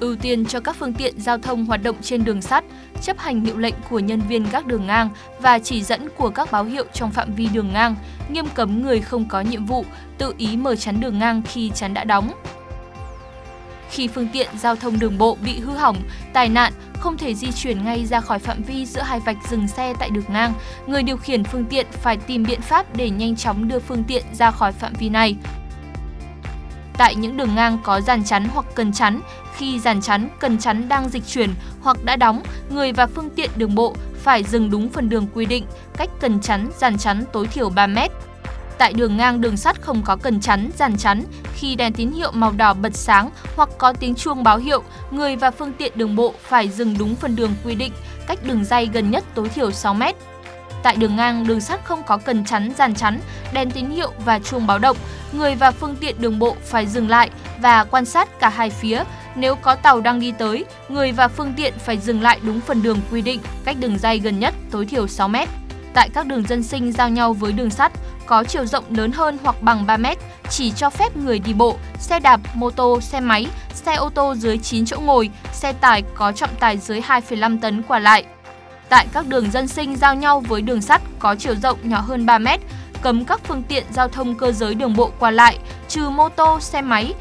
ưu tiên cho các phương tiện giao thông hoạt động trên đường sắt, chấp hành hiệu lệnh của nhân viên gác đường ngang và chỉ dẫn của các báo hiệu trong phạm vi đường ngang, nghiêm cấm người không có nhiệm vụ tự ý mở chắn đường ngang khi chắn đã đóng. Khi phương tiện giao thông đường bộ bị hư hỏng, tai nạn, không thể di chuyển ngay ra khỏi phạm vi giữa hai vạch dừng xe tại đường ngang, người điều khiển phương tiện phải tìm biện pháp để nhanh chóng đưa phương tiện ra khỏi phạm vi này. Tại những đường ngang có dàn chắn hoặc cần chắn, khi dàn chắn, cần chắn đang dịch chuyển hoặc đã đóng, người và phương tiện đường bộ phải dừng đúng phần đường quy định, cách cần chắn, dàn chắn tối thiểu 3 mét. Tại đường ngang đường sắt không có cần chắn, dàn chắn, khi đèn tín hiệu màu đỏ bật sáng hoặc có tiếng chuông báo hiệu, người và phương tiện đường bộ phải dừng đúng phần đường quy định, cách đường dây gần nhất tối thiểu 6 mét. Tại đường ngang, đường sắt không có cần chắn, dàn chắn, đèn tín hiệu và chuông báo động, người và phương tiện đường bộ phải dừng lại và quan sát cả hai phía. Nếu có tàu đang đi tới, người và phương tiện phải dừng lại đúng phần đường quy định, cách đường dây gần nhất tối thiểu 6 mét. Tại các đường dân sinh giao nhau với đường sắt, có chiều rộng lớn hơn hoặc bằng 3 mét, chỉ cho phép người đi bộ, xe đạp, mô tô, xe máy, xe ô tô dưới 9 chỗ ngồi, xe tải có trọng tải dưới 2,5 tấn qua lại. Tại các đường dân sinh giao nhau với đường sắt có chiều rộng nhỏ hơn 3 mét, cấm các phương tiện giao thông cơ giới đường bộ qua lại, trừ mô tô, xe máy.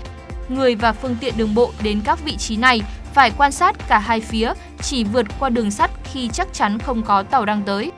Người và phương tiện đường bộ đến các vị trí này phải quan sát cả hai phía, chỉ vượt qua đường sắt khi chắc chắn không có tàu đang tới.